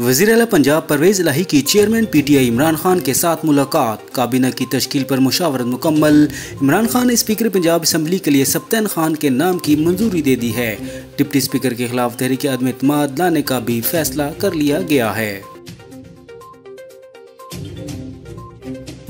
वज़ीर अला पंजाब परवेज लाही की chairman P T I Imran Khan के साथ मुलाकात। काबीना की तश्कील पर मुशावरत मुकम्मल। इमरान खान ने स्पीकर पंजाब असम्बली के लिए सप्तन खान के नाम की मंजूरी दे दी है। डिप्टी स्पीकर के खिलाफ तहरीक अदम अतमाद लाने का भी फैसला कर लिया गया है।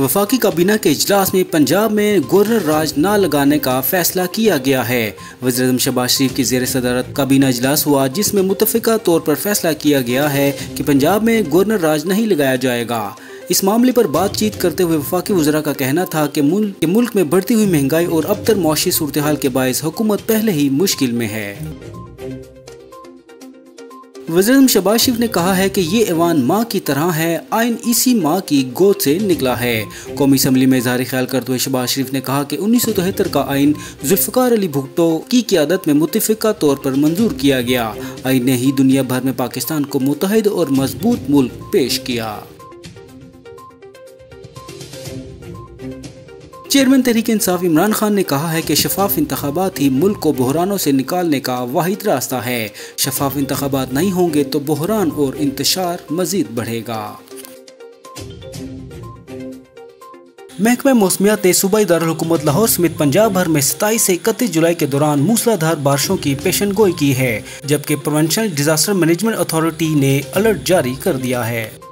वफाकी काबीना के इजलास में पंजाब में गवर्नर राज न लगाने का फैसला किया गया है। वजी अजम शबाज शरीफ की जेर सदारत काबीना इजलास हुआ जिसमें मुतफ़ा तौर पर फैसला किया गया है कि पंजाब में गवर्नर राज नहीं लगाया जाएगा। इस मामले पर बातचीत करते हुए वफाकी वजरा का कहना था कि मुल्क, मुल्क में बढ़ती हुई महँगाई और अब तक मुआशी सूरत हाल के बायस हुकूमत पहले ही मुश्किल में है। वज़ीर शबाज शरीफ ने कहा है कि ये ऐवान माँ की तरह है आयन इसी माँ की गोद से निकला है। कौमी असम्बली में इजहार ख्याल करते हुए शबाज शरीफ ने कहा कि उन्नीस सौ तिहत्तर का आयन जुल्फकार अली भुगतो की क्यादत में मुतफ़ा तौर पर मंजूर किया गया। आयन ने ही दुनिया भर में पाकिस्तान को मुतहद और मज़बूत मुल्क पेश किया। चेयरमैन तहरीक इंसाफ इमरान खान ने कहा है कि शफाफ इंतबात ही मुल्क को बहरानों से निकालने का वाहिद रास्ता है। शफाफ इंतबात नहीं होंगे तो बहरान और इंतशार मजीद बढ़ेगा। महकमा मौसमियात ने सूबाई दारकूमत लाहौर समेत पंजाब भर में सताईस से इकतीस जुलाई के दौरान मूसलाधार बारिशों की पेशन गोई की है, जबकि प्रोवेंशनल डिजास्टर मैनेजमेंट अथॉरिटी ने अलर्ट जारी कर दिया है।